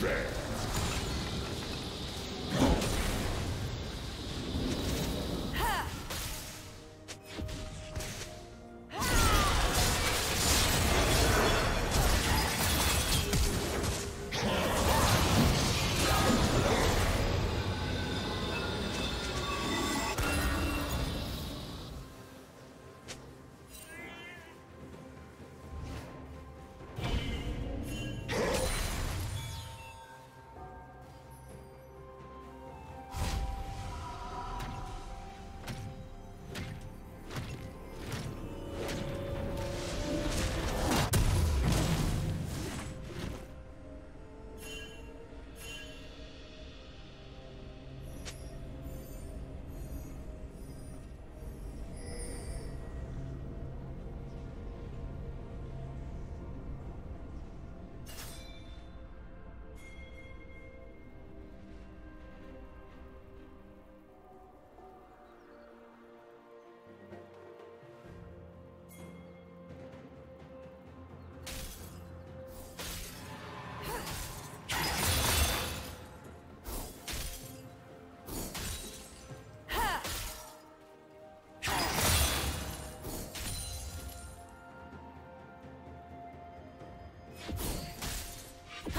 Death.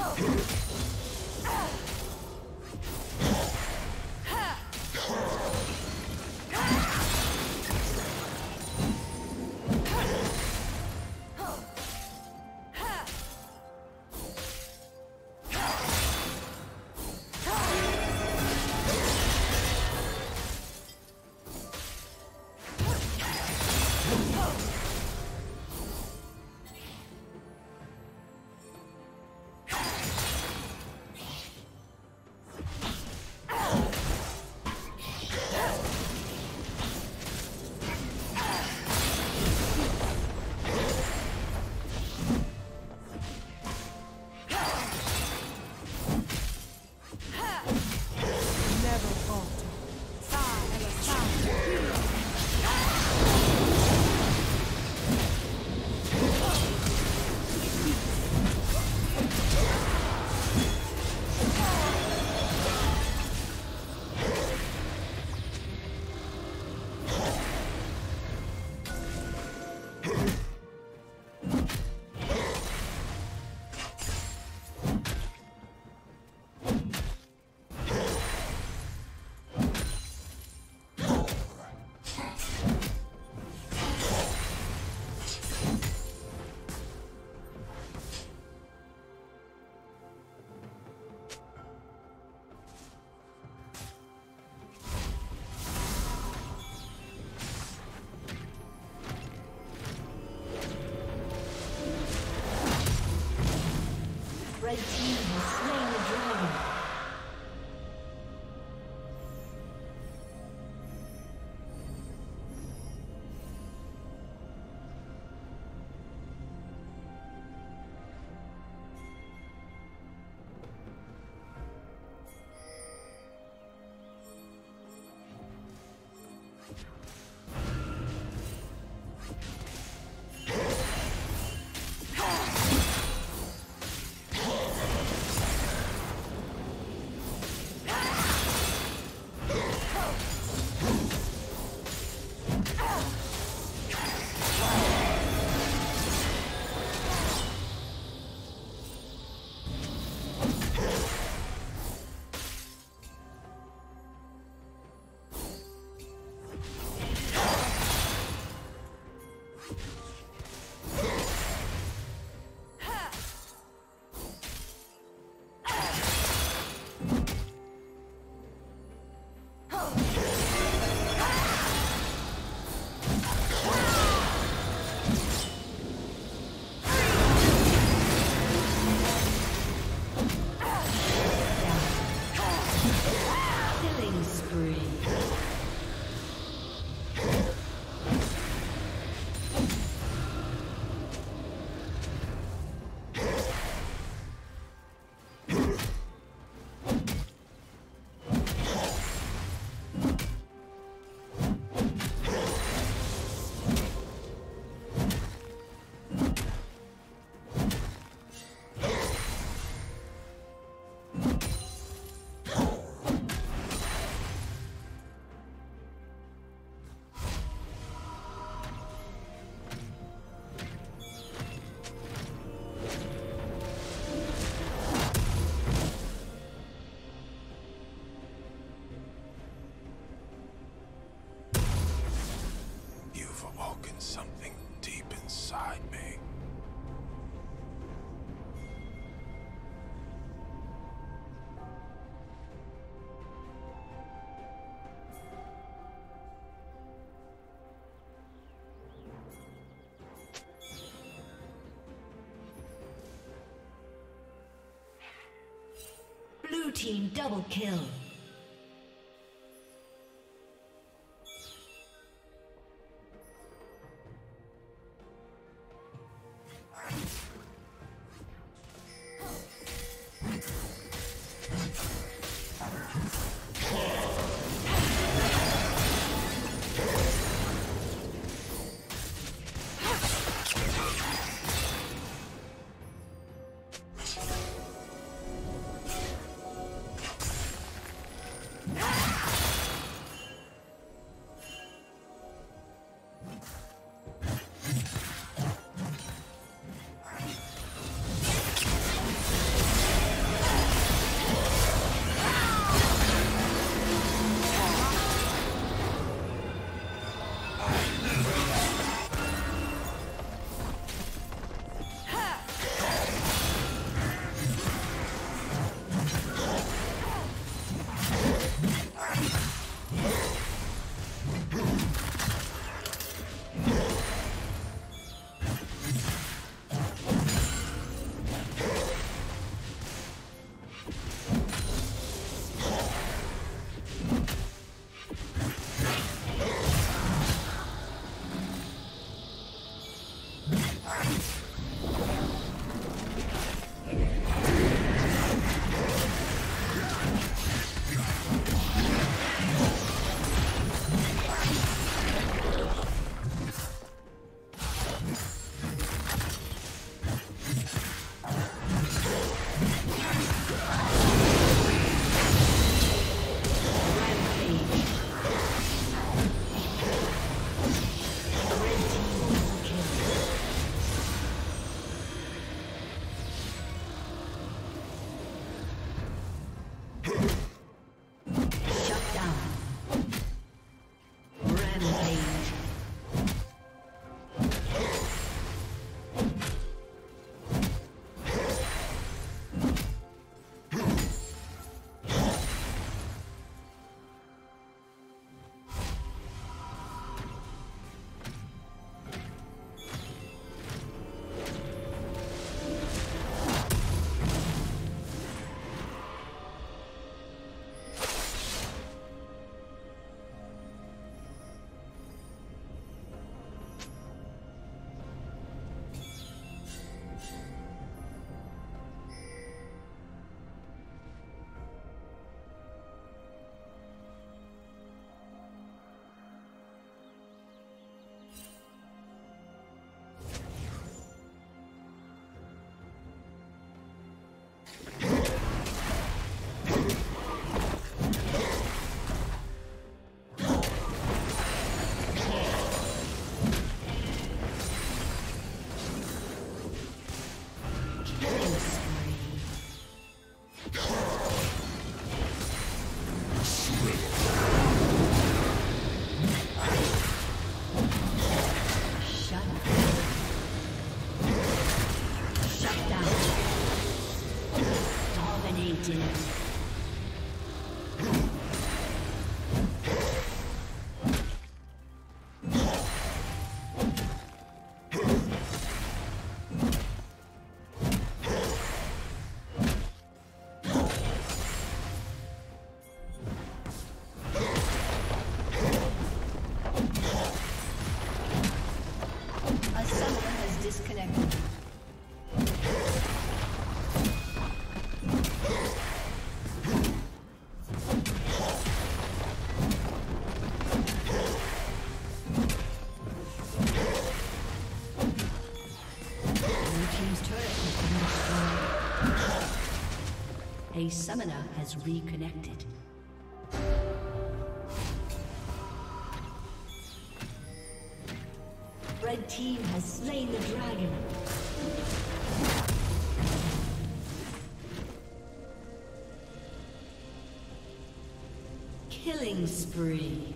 Oh. Red team something deep inside me. Blue team double kill. Summoner has reconnected. Red team has slain the dragon. Killing spree.